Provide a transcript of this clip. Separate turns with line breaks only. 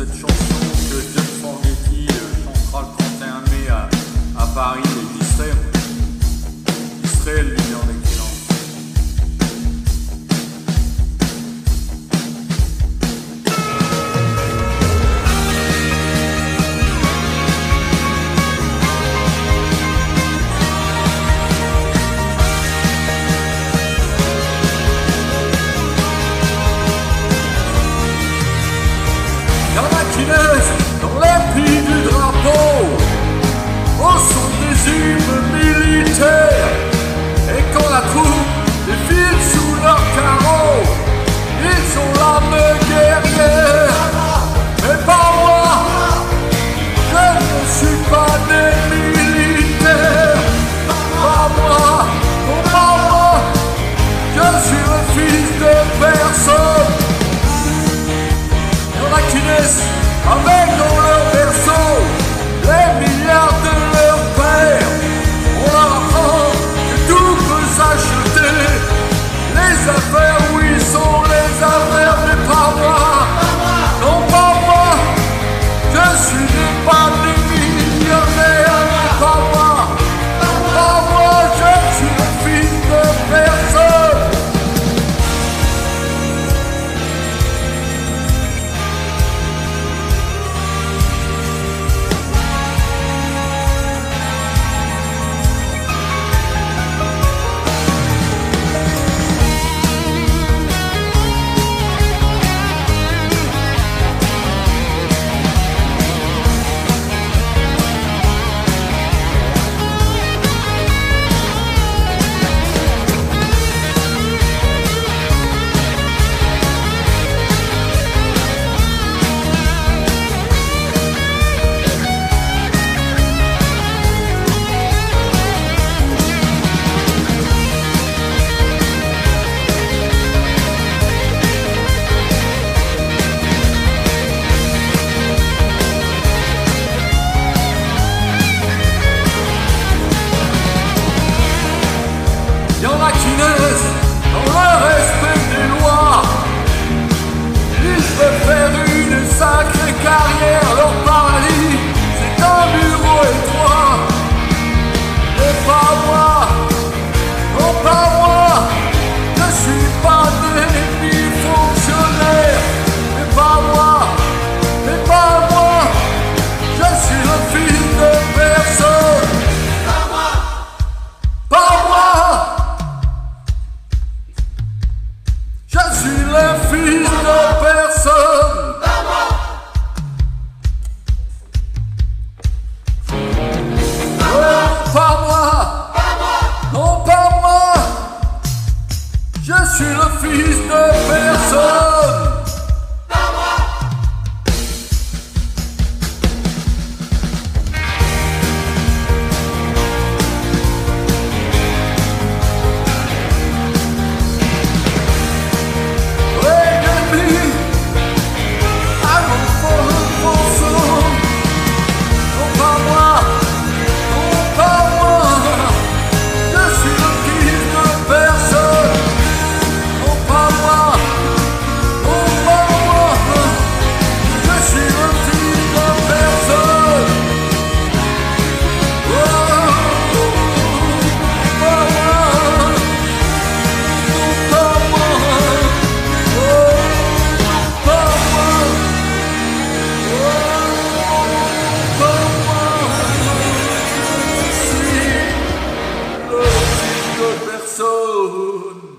cette chanson. Il y suis le fils de personne. Je